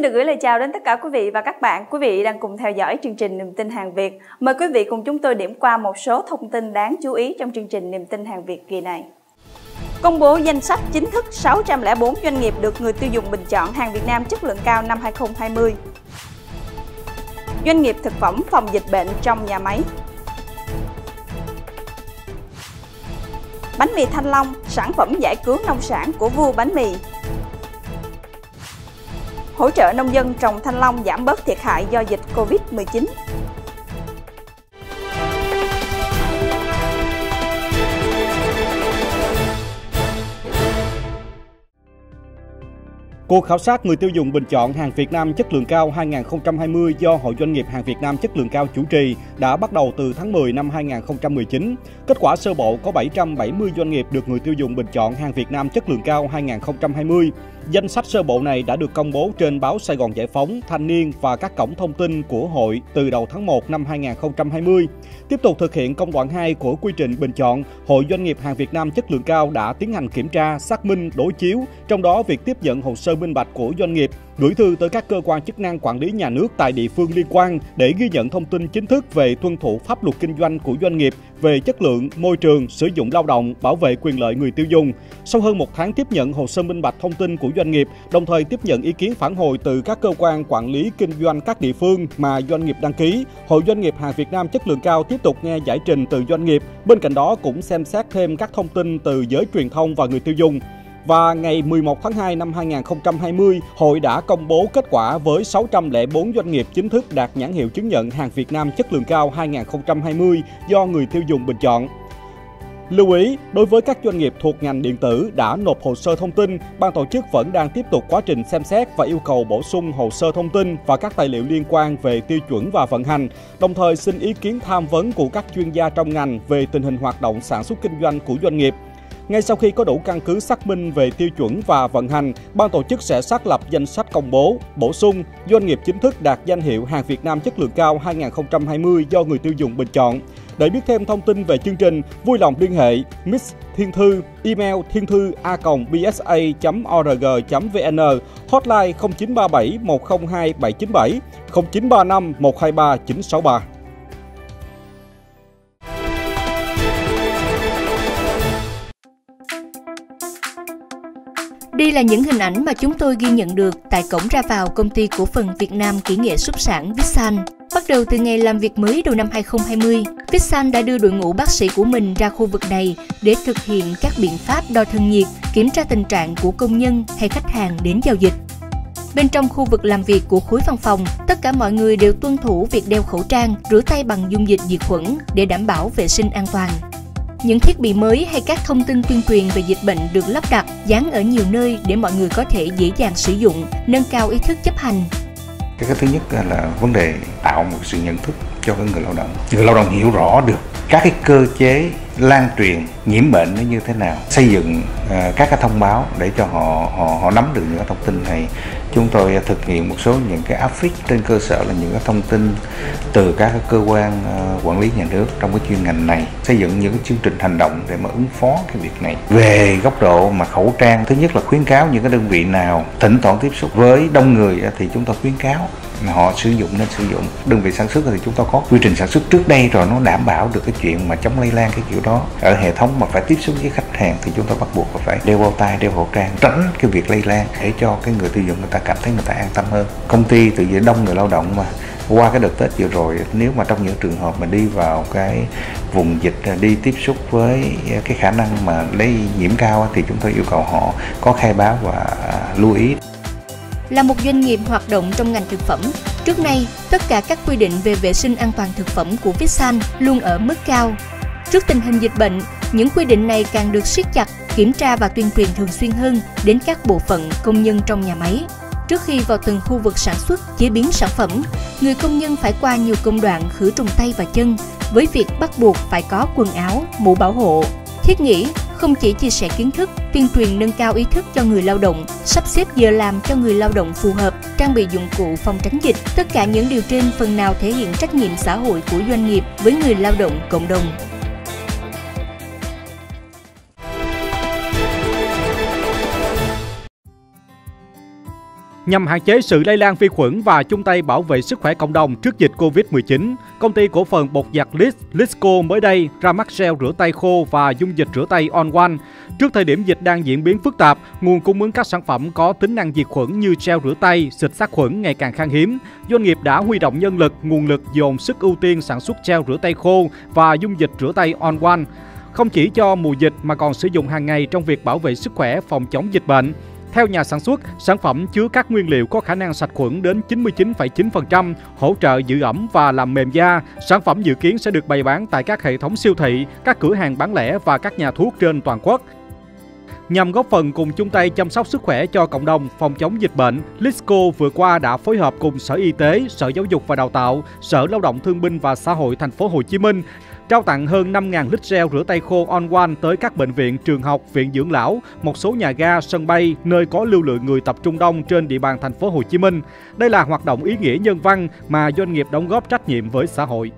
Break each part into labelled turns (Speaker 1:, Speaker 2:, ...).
Speaker 1: Xin được gửi lời chào đến tất cả quý vị và các bạn. Quý vị đang cùng theo dõi chương trình Niềm tin hàng Việt. Mời quý vị cùng chúng tôi điểm qua một số thông tin đáng chú ý trong chương trình Niềm tin hàng Việt kỳ này. Công bố danh sách chính thức 604 doanh nghiệp được người tiêu dùng bình chọn hàng Việt Nam chất lượng cao năm 2020. Doanh nghiệp thực phẩm phòng dịch bệnh trong nhà máy. Bánh mì Thanh Long, sản phẩm giải cứu nông sản của vua bánh mì hỗ trợ nông dân trồng thanh long giảm bớt thiệt hại do dịch Covid-19.
Speaker 2: Cuộc khảo sát người tiêu dùng bình chọn hàng Việt Nam chất lượng cao 2020 do Hội Doanh nghiệp hàng Việt Nam chất lượng cao chủ trì đã bắt đầu từ tháng 10 năm 2019. Kết quả sơ bộ có 770 doanh nghiệp được người tiêu dùng bình chọn hàng Việt Nam chất lượng cao 2020. Danh sách sơ bộ này đã được công bố trên báo Sài Gòn Giải phóng, Thanh niên và các cổng thông tin của hội từ đầu tháng 1 năm 2020. Tiếp tục thực hiện công đoạn 2 của quy trình bình chọn, Hội Doanh nghiệp hàng Việt Nam chất lượng cao đã tiến hành kiểm tra, xác minh, đối chiếu, trong đó việc tiếp nhận hồ sơ minh bạch của doanh nghiệp, gửi thư tới các cơ quan chức năng quản lý nhà nước tại địa phương liên quan để ghi nhận thông tin chính thức về tuân thủ pháp luật kinh doanh của doanh nghiệp về chất lượng, môi trường, sử dụng lao động, bảo vệ quyền lợi người tiêu dùng. Sau hơn một tháng tiếp nhận hồ sơ minh bạch thông tin của doanh nghiệp, đồng thời tiếp nhận ý kiến phản hồi từ các cơ quan quản lý kinh doanh các địa phương mà doanh nghiệp đăng ký, Hội Doanh nghiệp hàng Việt Nam chất lượng cao tiếp tục nghe giải trình từ doanh nghiệp. Bên cạnh đó cũng xem xét thêm các thông tin từ giới truyền thông và người tiêu dùng. Và ngày 11 tháng 2 năm 2020, hội đã công bố kết quả với 604 doanh nghiệp chính thức đạt nhãn hiệu chứng nhận hàng Việt Nam chất lượng cao 2020 do người tiêu dùng bình chọn. Lưu ý, đối với các doanh nghiệp thuộc ngành điện tử đã nộp hồ sơ thông tin, ban tổ chức vẫn đang tiếp tục quá trình xem xét và yêu cầu bổ sung hồ sơ thông tin và các tài liệu liên quan về tiêu chuẩn và vận hành, đồng thời xin ý kiến tham vấn của các chuyên gia trong ngành về tình hình hoạt động sản xuất kinh doanh của doanh nghiệp. Ngay sau khi có đủ căn cứ xác minh về tiêu chuẩn và vận hành, ban tổ chức sẽ xác lập danh sách công bố, bổ sung doanh nghiệp chính thức đạt danh hiệu hàng Việt Nam chất lượng cao 2020 do người tiêu dùng bình chọn. Để biết thêm thông tin về chương trình, vui lòng liên hệ Miss Thiên Thư, email thiên thư a bsa.org.vn, hotline 0937 102 797, 0935 123 963.
Speaker 3: Đây là những hình ảnh mà chúng tôi ghi nhận được tại cổng ra vào công ty cổ phần Việt Nam kỹ nghệ xuất sản Vitsan. Bắt đầu từ ngày làm việc mới đầu năm 2020, Vitsan đã đưa đội ngũ bác sĩ của mình ra khu vực này để thực hiện các biện pháp đo thân nhiệt, kiểm tra tình trạng của công nhân hay khách hàng đến giao dịch. Bên trong khu vực làm việc của khối văn phòng, tất cả mọi người đều tuân thủ việc đeo khẩu trang, rửa tay bằng dung dịch diệt khuẩn để đảm bảo vệ sinh an toàn. Những thiết bị mới hay các thông tin tuyên truyền về dịch bệnh được lắp đặt, dán ở nhiều nơi để mọi người có thể dễ dàng sử dụng, nâng cao ý thức chấp hành.
Speaker 4: Cái thứ nhất là vấn đề tạo một sự nhận thức cho cái người lao động. Người lao động hiểu rõ được các cái cơ chế lan truyền nhiễm bệnh nó như thế nào xây dựng uh, các cái thông báo để cho họ họ họ nắm được những cái thông tin này chúng tôi thực hiện một số những cái áp phích trên cơ sở là những cái thông tin từ các cơ quan ờ, quản lý nhà nước trong cái chuyên ngành này. Xây dựng những cái chương trình hành động để mà ứng phó cái việc này. Về góc độ mà khẩu trang, thứ nhất là khuyến cáo những cái đơn vị nào thỉnh thoảng tiếp xúc với đông người thì chúng tôi khuyến cáo họ sử dụng nên sử dụng. Đơn vị sản xuất thì chúng ta có quy trình sản xuất trước đây rồi, nó đảm bảo được cái chuyện mà chống lây lan cái kiểu đó ở hệ thống mà phải tiếp xúc với khách hàng thì chúng ta bắt buộc phải đeo bao tay đeo khẩu trang tránh cái việc lây lan để cho cái người tiêu dùng người ta cảm thấy người ta an tâm hơn công ty tự nhiên đông người lao động mà qua cái đợt Tết vừa rồi nếu mà trong những trường hợp mà đi vào cái vùng dịch à, đi tiếp xúc với cái khả năng mà lây nhiễm cao thì chúng tôi yêu cầu họ có khai báo và à, lưu ý
Speaker 3: là một doanh nghiệp hoạt động trong ngành thực phẩm. Trước nay, tất cả các quy định về vệ sinh an toàn thực phẩm của Vitsan luôn ở mức cao. Trước tình hình dịch bệnh, những quy định này càng được siết chặt, kiểm tra và tuyên truyền thường xuyên hơn đến các bộ phận công nhân trong nhà máy. Trước khi vào từng khu vực sản xuất, chế biến sản phẩm, người công nhân phải qua nhiều công đoạn khử trùng tay và chân, với việc bắt buộc phải có quần áo, mũ bảo hộ. Thiết nghĩ không chỉ chia sẻ kiến thức, tuyên truyền nâng cao ý thức cho người lao động, sắp xếp giờ làm cho người lao động phù hợp, trang bị dụng cụ phòng tránh dịch. Tất cả những điều trên phần nào thể hiện trách nhiệm xã hội của doanh nghiệp với người lao động cộng đồng.
Speaker 2: Nhằm hạn chế sự lây lan vi khuẩn và chung tay bảo vệ sức khỏe cộng đồng trước dịch Covid-19, công ty cổ phần bột giặt Lis, Lisco mới đây ra mắt gel rửa tay khô và dung dịch rửa tay On One. Trước thời điểm dịch đang diễn biến phức tạp, nguồn cung ứng các sản phẩm có tính năng diệt khuẩn như gel rửa tay, xịt sát khuẩn ngày càng khan hiếm. Doanh nghiệp đã huy động nhân lực, nguồn lực dồn sức ưu tiên sản xuất gel rửa tay khô và dung dịch rửa tay On One không chỉ cho mùa dịch mà còn sử dụng hàng ngày trong việc bảo vệ sức khỏe, phòng chống dịch bệnh. Theo nhà sản xuất, sản phẩm chứa các nguyên liệu có khả năng sạch khuẩn đến 99,9%, hỗ trợ giữ ẩm và làm mềm da. Sản phẩm dự kiến sẽ được bày bán tại các hệ thống siêu thị, các cửa hàng bán lẻ và các nhà thuốc trên toàn quốc. Nhằm góp phần cùng chung tay chăm sóc sức khỏe cho cộng đồng phòng chống dịch bệnh, Lisco vừa qua đã phối hợp cùng Sở Y tế, Sở Giáo dục và Đào tạo, Sở Lao động Thương binh và Xã hội thành phố Hồ Chí Minh trao tặng hơn 5.000 lít gel rửa tay khô On One tới các bệnh viện, trường học, viện dưỡng lão, một số nhà ga, sân bay, nơi có lưu lượng người tập trung đông trên địa bàn thành phố Hồ Chí Minh. Đây là hoạt động ý nghĩa nhân văn mà doanh nghiệp đóng góp trách nhiệm với xã hội.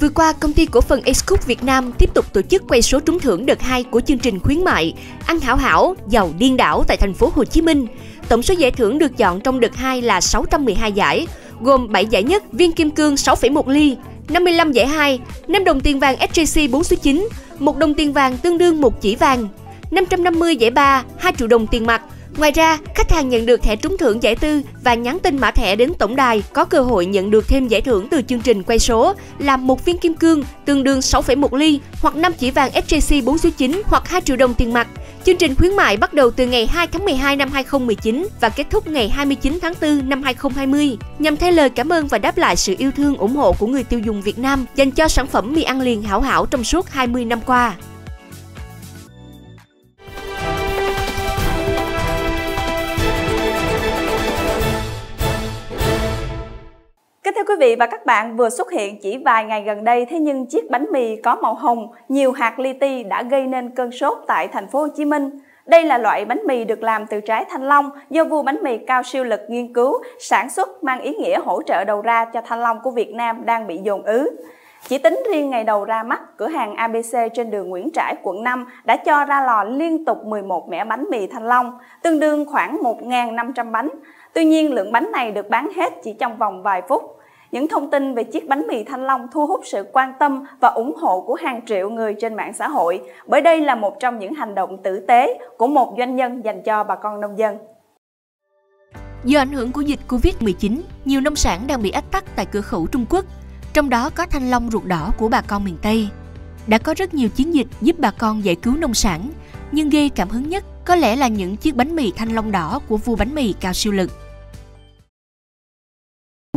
Speaker 3: Vừa qua, công ty cổ phần Acecook Việt Nam tiếp tục tổ chức quay số trúng thưởng đợt 2 của chương trình khuyến mại Ăn hảo hảo, giàu điên đảo tại thành phố Hồ Chí Minh. Tổng số giải thưởng được chọn trong đợt 2 là 612 giải, gồm 7 giải nhất viên kim cương 6,1 ly, 55 giải 2, 5 đồng tiền vàng SJC 4 số 9, 1 đồng tiền vàng tương đương một chỉ vàng, 550 giải 3, 2 triệu đồng tiền mặt, Ngoài ra, khách hàng nhận được thẻ trúng thưởng giải tư và nhắn tin mã thẻ đến tổng đài có cơ hội nhận được thêm giải thưởng từ chương trình quay số là một viên kim cương tương đương 6,1 ly hoặc 5 chỉ vàng SJC 4 số 9 hoặc 2 triệu đồng tiền mặt. Chương trình khuyến mại bắt đầu từ ngày 2 tháng 12 năm 2019 và kết thúc ngày 29 tháng 4 năm 2020 nhằm thay lời cảm ơn và đáp lại sự yêu thương ủng hộ của người tiêu dùng Việt Nam dành cho sản phẩm mì ăn liền hảo hảo trong suốt 20 năm qua.
Speaker 1: Thưa quý vị và các bạn, vừa xuất hiện chỉ vài ngày gần đây thế nhưng chiếc bánh mì có màu hồng, nhiều hạt li ti đã gây nên cơn sốt tại thành phố Hồ Chí Minh. Đây là loại bánh mì được làm từ trái thanh long do vua bánh mì cao siêu lực nghiên cứu, sản xuất mang ý nghĩa hỗ trợ đầu ra cho thanh long của Việt Nam đang bị dồn ứ. Chỉ tính riêng ngày đầu ra mắt, cửa hàng ABC trên đường Nguyễn Trãi, quận 5 đã cho ra lò liên tục 11 mẻ bánh mì thanh long, tương đương khoảng 1.500 bánh. Tuy nhiên, lượng bánh này được bán hết chỉ trong vòng vài phút. Những thông tin về chiếc bánh mì Thanh Long thu hút sự quan tâm và ủng hộ của hàng triệu người trên mạng xã hội, bởi đây là một trong những hành động tử tế của một doanh nhân dành cho bà con nông dân.
Speaker 3: Do ảnh hưởng của dịch Covid-19, nhiều nông sản đang bị ách tắc tại cửa khẩu Trung Quốc, trong đó có thanh long ruột đỏ của bà con miền Tây. Đã có rất nhiều chiến dịch giúp bà con giải cứu nông sản, nhưng gây cảm hứng nhất có lẽ là những chiếc bánh mì thanh long đỏ của vua bánh mì cao siêu lực.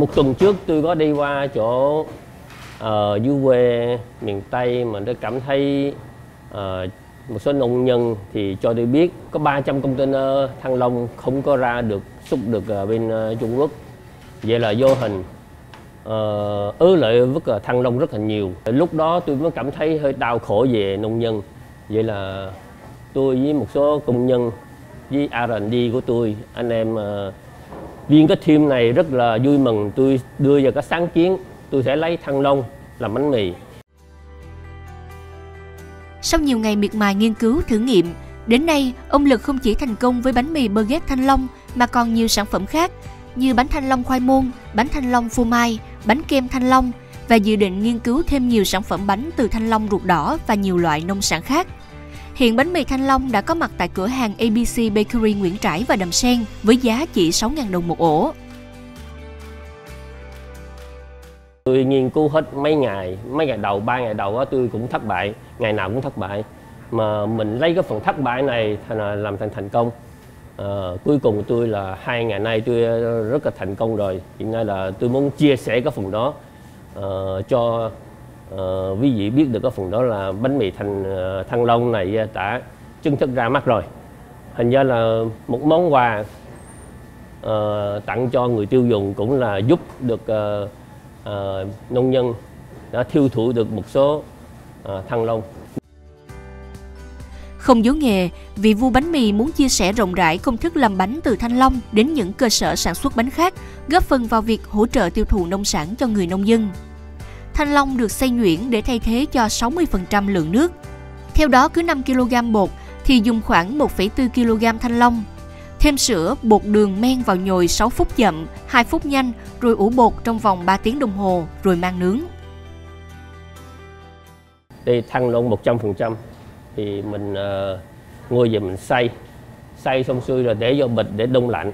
Speaker 5: Một tuần trước tôi có đi qua chỗ uh, quê miền Tây mà tôi cảm thấy uh, một số nông nhân thì cho tôi biết có 300 container thăng long không có ra được xuất được uh, bên uh, Trung Quốc. Vậy là vô hình uh, ứ lợi vứt uh, thăng long rất là nhiều. Lúc đó tôi mới cảm thấy hơi đau khổ về nông nhân. Vậy là tôi với một số công nhân với R&D của tôi, anh em uh, viên cái team này rất là vui mừng tôi đưa vào cái sáng kiến, tôi sẽ lấy thăng long làm bánh mì.
Speaker 3: Sau nhiều ngày miệt mài nghiên cứu, thử nghiệm, đến nay, ông lực không chỉ thành công với bánh mì burger thanh long mà còn nhiều sản phẩm khác như bánh thanh long khoai môn, bánh thanh long phô mai, bánh kem thanh long và dự định nghiên cứu thêm nhiều sản phẩm bánh từ thanh long ruột đỏ và nhiều loại nông sản khác. Hiện bánh mì Thanh Long đã có mặt tại cửa hàng ABC Bakery Nguyễn Trãi và Đầm Sen với giá chỉ 6.000 đồng một ổ.
Speaker 5: Tôi nghiên cứu hết mấy ngày, mấy ngày đầu, ba ngày đầu đó, tôi cũng thất bại, ngày nào cũng thất bại. Mà mình lấy cái phần thất bại này thành à, làm thành thành công. À, cuối cùng tôi là hai ngày nay tôi ờ, rất là thành công rồi. Hiện nay là tôi muốn chia sẻ cái phần đó uh, cho uh, quý vị biết được cái phần đó là bánh mì thành uh, thăng long này ờ, đã chính thức ra mắt rồi hình như là một món quà uh, tặng cho người tiêu dùng cũng là giúp được uh, uh, nông dân đã thiêu thụ được một số uh, thăng long
Speaker 3: không giấu nghề, vị vua bánh mì muốn chia sẻ rộng rãi công thức làm bánh từ thanh long đến những cơ sở sản xuất bánh khác, góp phần vào việc hỗ trợ tiêu thụ nông sản cho người nông dân thanh long được xay nhuyễn để thay thế cho 60% lượng nước. Theo đó, cứ 5 kg bột thì dùng khoảng 1,4 kg thanh long. Thêm sữa, bột đường men vào nhồi 6 phút chậm, 2 phút nhanh, rồi ủ bột trong vòng 3 tiếng đồng hồ, rồi mang nướng.
Speaker 5: Đây thanh long 100% thì mình uh, ngồi về mình xay xay xong xuôi rồi để vô bịch để đông lạnh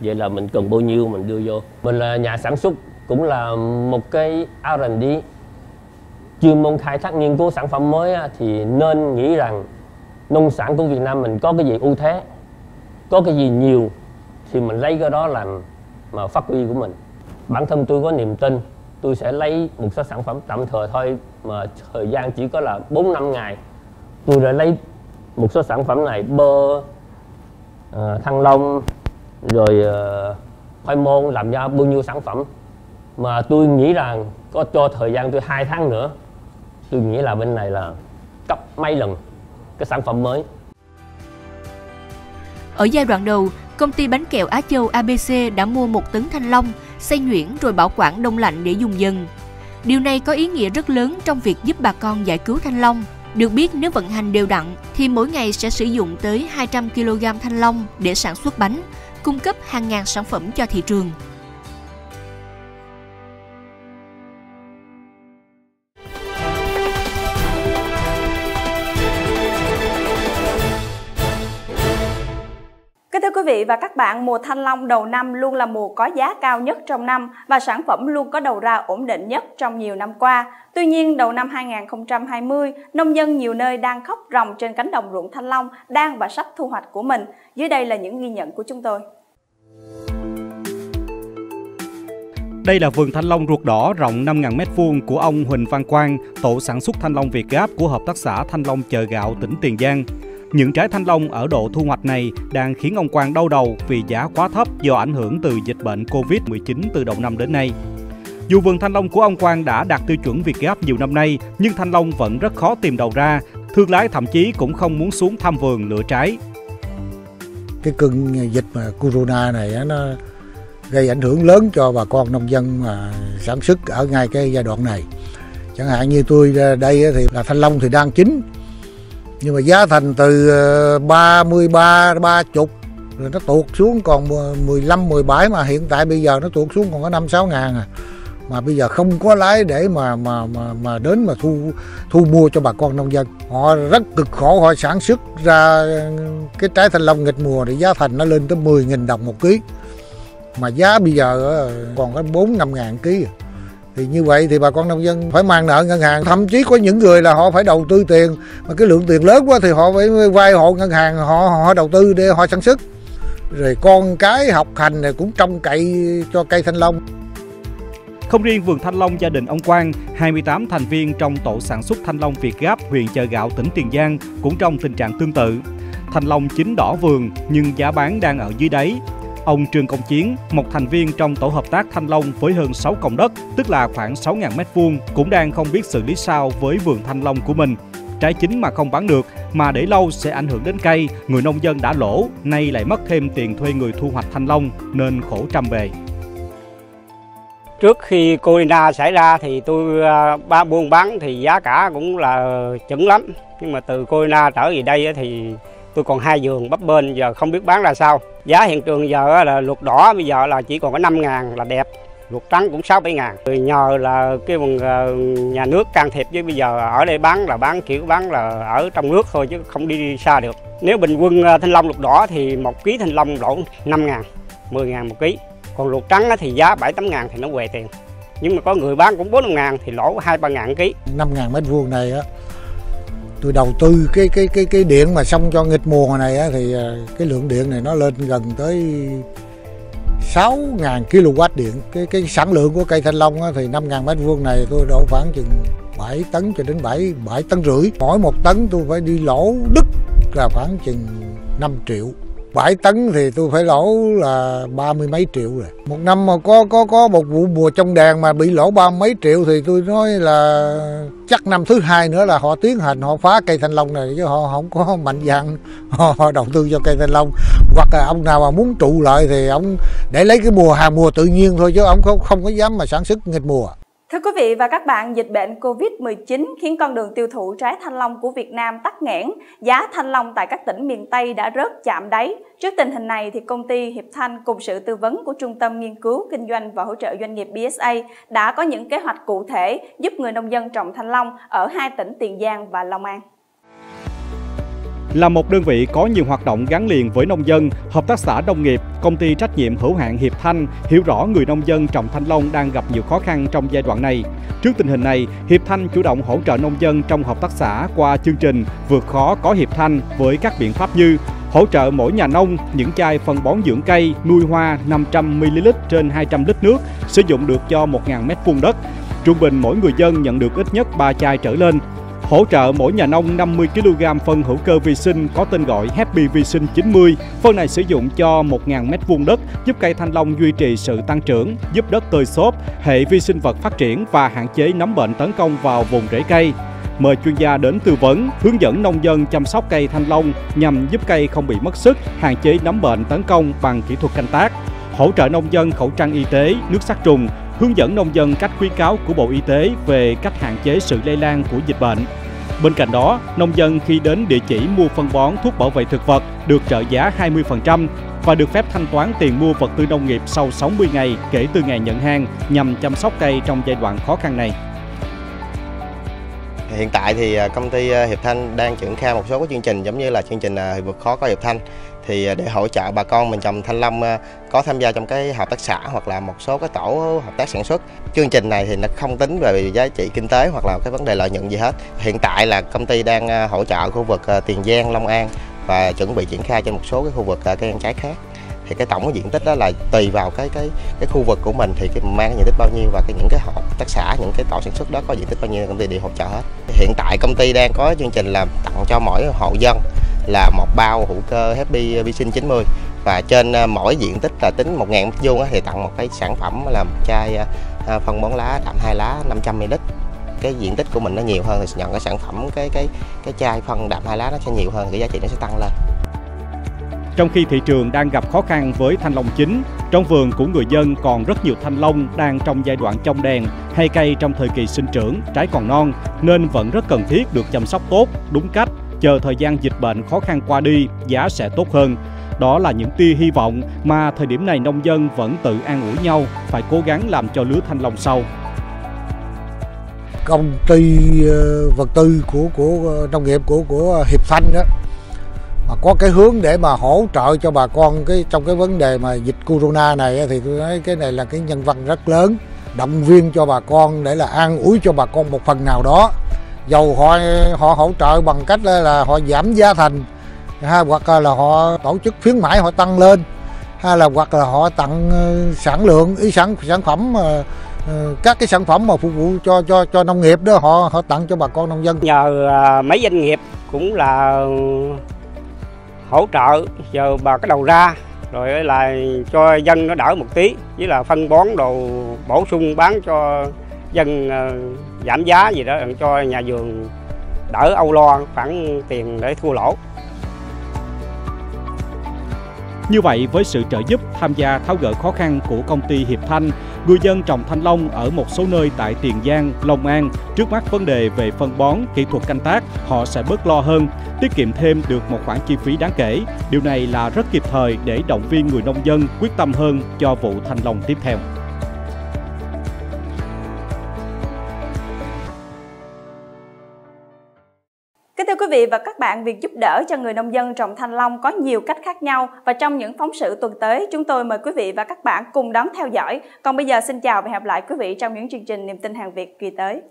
Speaker 5: vậy là mình cần bao nhiêu mình đưa vô mình là nhà sản xuất cũng là một cái R&D chuyên môn khai thác nghiên cứu sản phẩm mới thì nên nghĩ rằng nông sản của Việt Nam mình có cái gì ưu thế có cái gì nhiều thì mình lấy cái đó làm mà phát huy của mình. Bản thân tôi có niềm tin tôi sẽ lấy một số sản phẩm tạm thời thôi mà thời gian chỉ có là 4 năm ngày. Tôi đã lấy một số sản phẩm này bơ uh, thăng long rồi uh, khoai môn làm ra bao nhiêu sản phẩm mà tôi nghĩ rằng có cho thời gian tôi hai tháng nữa tôi nghĩ là bên này là cấp mấy lần cái sản phẩm mới.
Speaker 3: Ở giai đoạn đầu công ty bánh kẹo Á Châu ABC đã mua một tấn thanh long xay nhuyễn rồi bảo quản đông lạnh để dùng dần. Điều này có ý nghĩa rất lớn trong việc giúp bà con giải cứu thanh long. Được biết nếu vận hành đều đặn thì mỗi ngày sẽ sử dụng tới 200 kg thanh long để sản xuất bánh, cung cấp hàng ngàn sản phẩm cho thị trường.
Speaker 1: Thưa quý vị và các bạn, mùa thanh long đầu năm luôn là mùa có giá cao nhất trong năm và sản phẩm luôn có đầu ra ổn định nhất trong nhiều năm qua. Tuy nhiên, đầu năm 2020, nông dân nhiều nơi đang khóc ròng trên cánh đồng ruộng thanh long đang và sắp thu hoạch của mình. Dưới đây là những ghi nhận của chúng tôi.
Speaker 2: Đây là vườn thanh long ruột đỏ rộng 5.000 m2 của ông Huỳnh Văn Quang, tổ sản xuất thanh long Việt Gáp của Hợp tác xã Thanh Long Chợ Gạo, tỉnh Tiền Giang. Những trái thanh long ở độ thu hoạch này đang khiến ông Quang đau đầu vì giá quá thấp do ảnh hưởng từ dịch bệnh Covid-19 từ đầu năm đến nay. Dù vườn thanh long của ông Quang đã đạt tiêu chuẩn Việt Gáp nhiều năm nay, nhưng thanh long vẫn rất khó tìm đầu ra. Thương lái thậm chí cũng không muốn xuống thăm vườn lựa trái.
Speaker 6: Cái cơn dịch mà corona này nó gây ảnh hưởng lớn cho bà con nông dân mà sản xuất ở ngay cái giai đoạn này. Chẳng hạn như tôi đây thì là thanh long thì đang chín nhưng mà giá thành từ 33 30 rồi nó tuột xuống, còn 15 17 mà hiện tại bây giờ nó tuột xuống còn có 5 6 ngàn à. Mà bây giờ không có lái để mà mà mà mà đến mà thu thu mua cho bà con nông dân. Họ rất cực khổ, họ sản xuất ra ờ, cái trái thanh long nghịch mùa thì giá thành nó lên tới 10.000 đồng một ký. Mà giá bây giờ ờ, còn có 4 5 ngàn ký à thì như vậy thì bà con nông dân phải mang nợ ngân hàng. Thậm chí có những người là họ phải đầu tư tiền mà cái lượng tiền lớn quá thì họ phải vay hộ ngân hàng họ họ đầu tư để họ sản xuất. Rồi con cái học hành này cũng trông cậy cho cây thanh long.
Speaker 2: Không riêng vườn thanh long gia đình ông Quang, 28 thành viên trong tổ sản xuất thanh long Việt Gáp huyện Chợ Gạo tỉnh Tiền Giang cũng trong tình trạng tương tự. Thanh long chín đỏ vườn nhưng giá bán đang ở dưới đáy. Ông Trương Công Chiến, một thành viên trong tổ hợp tác Thanh Long với hơn 6 công đất, tức là khoảng 6.000 m2, cũng đang không biết xử lý sao với vườn thanh long của mình. Trái chính mà không bán được, mà để lâu sẽ ảnh hưởng đến cây, người nông dân đã lỗ, nay lại mất thêm tiền thuê người thu hoạch thanh long, nên khổ trăm bề.
Speaker 7: Trước khi Corona xảy ra thì tôi à, ba buôn bán thì giá cả cũng là chuẩn lắm. Nhưng mà từ Corona trở về đây thì tôi còn hai giường bắp bên, giờ không biết bán ra sao. Giá hiện trường giờ là luộc đỏ, bây giờ là chỉ còn có 5 ngàn là đẹp. Luộc trắng cũng 6 7 ngàn. Rồi nhờ là cái ờ, nhà nước can thiệp với bây giờ ở đây bán là bán, kiểu bán là ở trong nước thôi chứ không đi xa được. Nếu bình quân ờ, thanh long luộc đỏ thì một ký thanh long lỗ 5 ngàn 10 ngàn một ký. Còn luộc trắng thì giá 7 8 ngàn thì nó què tiền. Nhưng mà có người bán cũng 4 ngàn thì lỗ 2 3 ngàn ký.
Speaker 6: 5 ngàn mét vuông này á tôi đầu tư cái cái cái cái điện mà xong cho nghịch mùa này á, thì à, cái lượng điện này nó lên gần tới 6.000 kW điện. Cái cái sản lượng của cây thanh long á, thì 5.000 mét vuông này tôi đổ khoảng chừng 7 tấn cho đến 7 7 tấn rưỡi. Mỗi một tấn tôi phải đi lỗ đứt là khoảng chừng 5 triệu. 7 tấn thì tôi phải lỗ là ba mươi mấy triệu rồi. Một năm mà có có có một vụ mùa trong đèn mà bị lỗ ba mấy triệu thì tôi nói là chắc năm thứ hai nữa là họ tiến hành họ phá cây thanh long này chứ họ không có mạnh dạn. Họ, họ đầu tư cho cây thanh long. Hoặc là ông nào mà muốn trụ lại thì ông để lấy cái mùa hàng mùa tự nhiên thôi chứ ông không không có dám mà sản xuất nghịch mùa.
Speaker 1: Thưa quý vị và các bạn, dịch bệnh COVID-19 khiến con đường tiêu thụ trái thanh long của Việt Nam tắc nghẽn. Giá thanh long tại các tỉnh miền Tây đã rớt chạm đáy. Trước tình hình này, thì công ty Hiệp Thanh cùng sự tư vấn của Trung tâm Nghiên cứu, Kinh doanh và Hỗ trợ Doanh nghiệp BSA đã có những kế hoạch cụ thể giúp người nông dân trồng thanh long ở hai tỉnh Tiền Giang và Long An.
Speaker 2: Là một đơn vị có nhiều hoạt động gắn liền với nông dân, hợp tác xã nông nghiệp, công ty trách nhiệm hữu hạn Hiệp Thanh hiểu rõ người nông dân trồng thanh long đang gặp nhiều khó khăn trong giai đoạn này. Trước tình hình này, Hiệp Thanh chủ động hỗ trợ nông dân trong hợp tác xã qua chương trình vượt khó có Hiệp Thanh với các biện pháp như hỗ trợ mỗi nhà nông những chai phân bón dưỡng cây, nuôi hoa 500ml trên 200 lít nước sử dụng được cho 1.000 m vuông đất. Trung bình mỗi người dân nhận được ít nhất 3 chai trở lên hỗ trợ mỗi nhà nông 50 kg phân hữu cơ vi sinh có tên gọi Happy Vi sinh 90. Phân này sử dụng cho 1.000 m2 đất, giúp cây thanh long duy trì sự tăng trưởng, giúp đất tơi xốp, hệ vi sinh vật phát triển và hạn chế nấm bệnh tấn công vào vùng rễ cây. Mời chuyên gia đến tư vấn, hướng dẫn nông dân chăm sóc cây thanh long nhằm giúp cây không bị mất sức, hạn chế nấm bệnh tấn công bằng kỹ thuật canh tác hỗ trợ nông dân khẩu trang y tế, nước sát trùng, hướng dẫn nông dân cách khuyến cáo của Bộ Y tế về cách hạn chế sự lây lan của dịch bệnh. Bên cạnh đó, nông dân khi đến địa chỉ mua phân bón thuốc bảo vệ thực vật được trợ giá 20% và được phép thanh toán tiền mua vật tư nông nghiệp sau 60 ngày kể từ ngày nhận hàng nhằm chăm sóc cây trong giai đoạn khó khăn này.
Speaker 8: Hiện tại thì à, công ty à, Hiệp Thanh đang triển khai một số các chương trình giống như là chương trình à, vượt khó có Hiệp Thanh thì để hỗ trợ bà con mình trồng thanh long có tham gia trong cái hợp tác xã hoặc là một số cái tổ hợp tác sản xuất. Chương trình này thì nó không tính về giá trị kinh tế hoặc là cái vấn đề lợi nhuận gì hết. Hiện tại là công ty đang hỗ trợ khu vực Tiền Giang, Long An và chuẩn bị triển khai trên một số cái khu vực cây ăn trái khác thì cái tổng cái diện tích đó là tùy vào cái cái cái khu vực của mình thì cái mang cái diện tích bao nhiêu và cái những cái hợp tác xã, những cái tổ sản xuất đó có diện tích bao nhiêu, công ty đều hỗ trợ hết. Hiện tại công ty đang có chương trình là tặng cho mỗi hộ dân là một bao hữu cơ Happy Vi sinh 90 và trên ờ, mỗi diện tích là tính 1.000 mét vuông thì tặng một cái sản phẩm là một chai ờ, ờ, phân bón lá đạm hai lá 500 ml cái diện tích của mình nó nhiều hơn thì nhận cái sản phẩm, cái cái cái chai phân đạm hai lá nó sẽ nhiều hơn, cái giá trị nó sẽ tăng lên
Speaker 2: trong khi thị trường đang gặp khó khăn với thanh long chính, trong vườn của người dân còn rất nhiều thanh long đang trong giai đoạn trong đèn hay cây trong thời kỳ sinh trưởng, trái còn non nên vẫn rất cần thiết được chăm sóc tốt, đúng cách, chờ thời gian dịch bệnh khó khăn qua đi, giá sẽ tốt hơn. Đó là những tia hy vọng mà thời điểm này nông dân vẫn tự an ủi nhau phải cố gắng làm cho lứa thanh long sau.
Speaker 6: Công ty ờ, vật tư của của ờ, nông nghiệp của của ờ, Hiệp Phanh đó mà có cái hướng để mà hỗ trợ cho bà con cái trong cái vấn đề mà dịch corona này thì tôi nói cái này là cái nhân văn rất lớn động viên cho bà con để là an ủi cho bà con một phần nào đó. Dầu họ họ hỗ trợ bằng cách là họ giảm giá thành ha, hoặc là họ tổ chức khuyến mãi họ tăng lên hay là hoặc là họ tặng ờ, sản lượng ý sản sản phẩm mà các cái sản phẩm mà phục vụ cho cho cho nông nghiệp đó họ họ tặng cho bà con nông dân.
Speaker 7: Nhờ à, mấy doanh nghiệp cũng là hỗ trợ giờ bà cái đầu ra, rồi là cho dân nó đỡ một tí, với là phân bón đồ bổ sung bán cho dân ờ, giảm giá gì đó, cho nhà vườn đỡ âu lo khoản tiền để thua lỗ
Speaker 2: như vậy, với sự trợ giúp tham gia tháo gỡ khó khăn của công ty Hiệp Thanh, người dân trồng thanh long ở một số nơi tại Tiền Giang, Long An, trước mắt vấn đề về phân bón, kỹ thuật canh tác, họ sẽ bớt lo hơn, tiết kiệm thêm được một khoản chi phí đáng kể. Điều này là rất kịp thời để động viên người nông dân quyết tâm hơn cho vụ thanh long tiếp theo.
Speaker 1: Vị và các bạn, việc giúp đỡ cho người nông dân trồng thanh long có nhiều cách khác nhau và trong những phóng sự tuần tới, chúng tôi mời quý vị và các bạn cùng đón theo dõi. Còn bây giờ xin chào và hẹn gặp lại quý vị trong những chương trình Niềm tin hàng Việt kỳ tới.